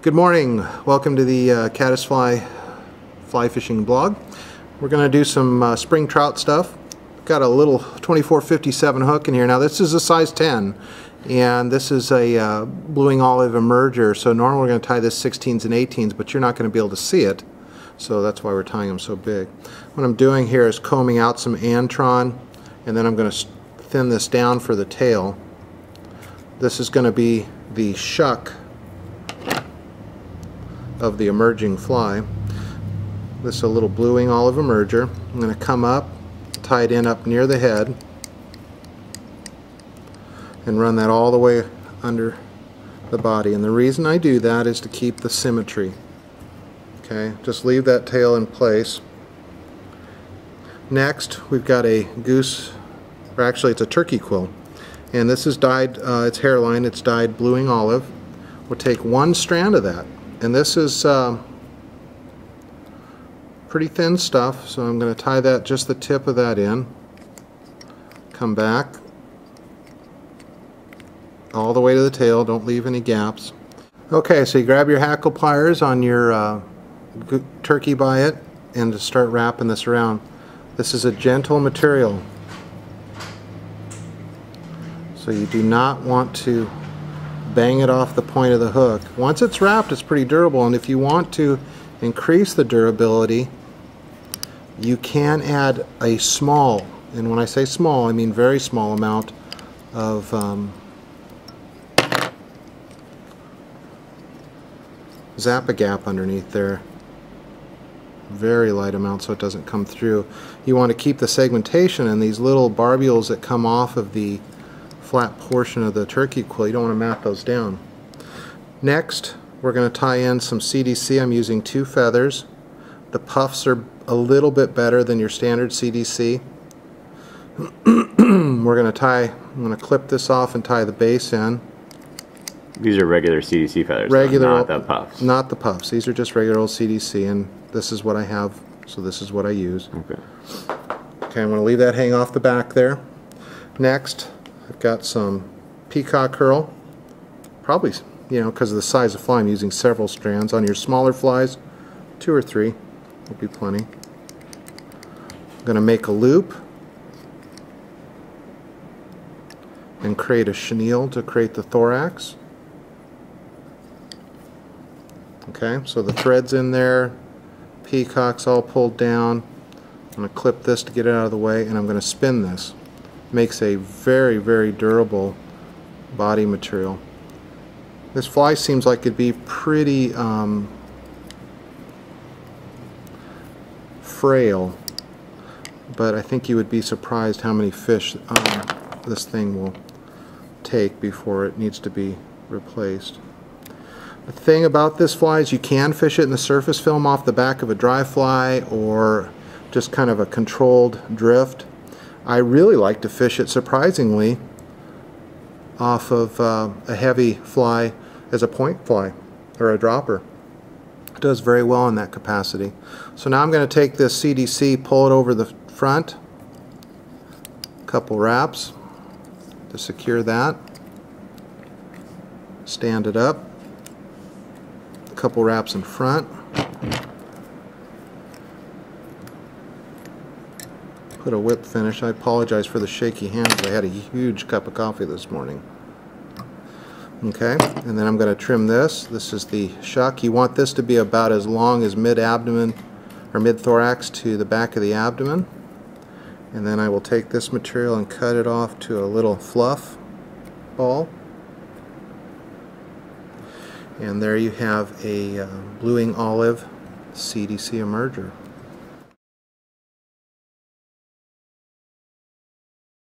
Good morning. Welcome to the uh, Caddisfly fly fishing blog. We're going to do some uh, spring trout stuff. Got a little 2457 hook in here. Now this is a size 10 and this is a uh, blue-wing olive emerger so normally we're going to tie this 16s and 18s but you're not going to be able to see it so that's why we're tying them so big. What I'm doing here is combing out some Antron and then I'm going to thin this down for the tail. This is going to be the shuck of the emerging fly. This is a little blue-wing olive emerger. I'm going to come up, tie it in up near the head, and run that all the way under the body. And the reason I do that is to keep the symmetry. Okay, just leave that tail in place. Next, we've got a goose, or actually it's a turkey quill. And this is dyed, uh, its Hareline, it's dyed blue-wing olive. We'll take one strand of that and this is uh, pretty thin stuff so I'm going to tie that just the tip of that in. Come back. All the way to the tail don't leave any gaps. Okay so you grab your hackle pliers on your uh, turkey biot and to start wrapping this around. This is a gentle material. So you do not want to bang it off the point of the hook. Once it's wrapped, it's pretty durable, and if you want to increase the durability, you can add a small, and when I say small, I mean very small amount of um, Zap-A-Gap underneath there. Very light amount so it doesn't come through. You want to keep the segmentation and these little barbules that come off of the flat portion of the turkey quill. You don't want to mat those down. Next, we're going to tie in some CDC. I'm using two feathers. The puffs are a little bit better than your standard CDC. we're going to tie, I'm going to clip this off and tie the base in. These are regular CDC feathers, regular, not the puffs. Not the puffs. These are just regular old CDC, and this is what I have, so this is what I use. Okay. Okay, I'm going to leave that hang off the back there. Next, I've got some peacock herl, probably, you know, because of the size of fly, I'm using several strands. On your smaller flies, two or three will be plenty. I'm going to make a loop and create a chenille to create the thorax. Okay, so the thread's in there, peacock's all pulled down. I'm going to clip this to get it out of the way, and I'm going to spin this makes a very, very durable body material. This fly seems like it'd be pretty um, frail, but I think you would be surprised how many fish um, this thing will take before it needs to be replaced. The thing about this fly is you can fish it in the surface film off the back of a dry fly or just kind of a controlled drift. I really like to fish it surprisingly off of uh, a heavy fly as a point fly or a dropper. It does very well in that capacity. So now I'm going to take this CDC, pull it over the front, couple wraps to secure that, stand it up, a couple wraps in front, put a whip finish. I apologize for the shaky hands. I had a huge cup of coffee this morning. Okay, and then I'm going to trim this. This is the shuck. You want this to be about as long as mid-abdomen or mid-thorax to the back of the abdomen. And then I will take this material and cut it off to a little fluff ball. And there you have a uh, blue-wing olive CDC emerger.